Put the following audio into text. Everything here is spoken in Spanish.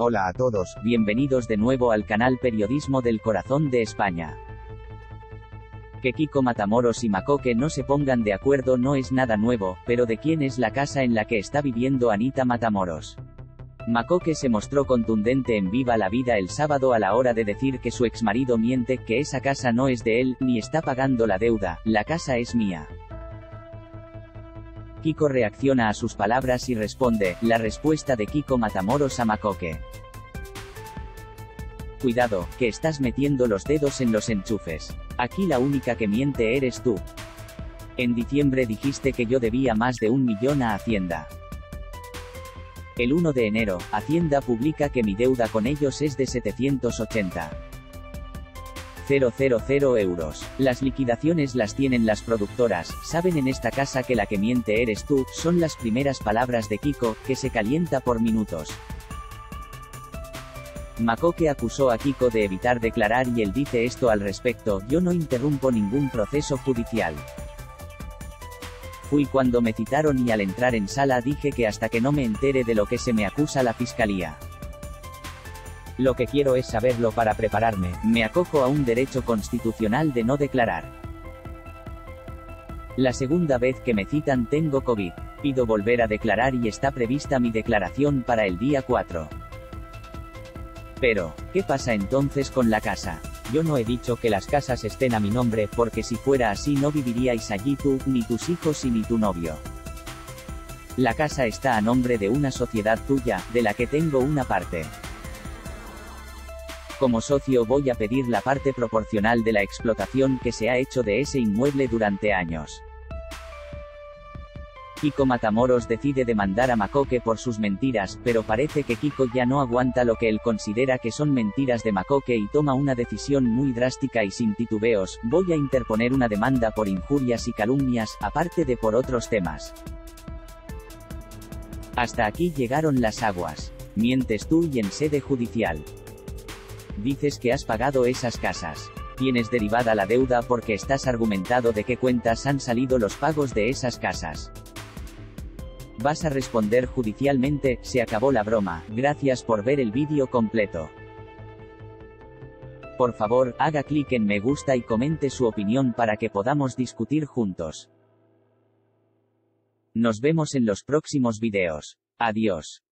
Hola a todos, bienvenidos de nuevo al canal Periodismo del Corazón de España. Que Kiko Matamoros y Macoque no se pongan de acuerdo no es nada nuevo, pero ¿de quién es la casa en la que está viviendo Anita Matamoros? Macoque se mostró contundente en Viva la Vida el sábado a la hora de decir que su exmarido miente, que esa casa no es de él, ni está pagando la deuda, la casa es mía. Kiko reacciona a sus palabras y responde, la respuesta de Kiko Matamoros a Macoque. Cuidado, que estás metiendo los dedos en los enchufes. Aquí la única que miente eres tú. En diciembre dijiste que yo debía más de un millón a Hacienda. El 1 de enero, Hacienda publica que mi deuda con ellos es de 780. 000 euros. Las liquidaciones las tienen las productoras, saben en esta casa que la que miente eres tú, son las primeras palabras de Kiko, que se calienta por minutos. Macoque acusó a Kiko de evitar declarar y él dice esto al respecto, yo no interrumpo ningún proceso judicial. Fui cuando me citaron y al entrar en sala dije que hasta que no me entere de lo que se me acusa la fiscalía. Lo que quiero es saberlo para prepararme. Me acojo a un derecho constitucional de no declarar. La segunda vez que me citan tengo COVID. Pido volver a declarar y está prevista mi declaración para el día 4. Pero, ¿qué pasa entonces con la casa? Yo no he dicho que las casas estén a mi nombre, porque si fuera así no viviríais allí tú, ni tus hijos y ni tu novio. La casa está a nombre de una sociedad tuya, de la que tengo una parte. Como socio voy a pedir la parte proporcional de la explotación que se ha hecho de ese inmueble durante años. Kiko Matamoros decide demandar a Macoque por sus mentiras, pero parece que Kiko ya no aguanta lo que él considera que son mentiras de Macoque y toma una decisión muy drástica y sin titubeos, voy a interponer una demanda por injurias y calumnias, aparte de por otros temas. Hasta aquí llegaron las aguas. Mientes tú y en sede judicial. Dices que has pagado esas casas. Tienes derivada la deuda porque estás argumentado de qué cuentas han salido los pagos de esas casas. Vas a responder judicialmente, se acabó la broma, gracias por ver el vídeo completo. Por favor, haga clic en me gusta y comente su opinión para que podamos discutir juntos. Nos vemos en los próximos videos. Adiós.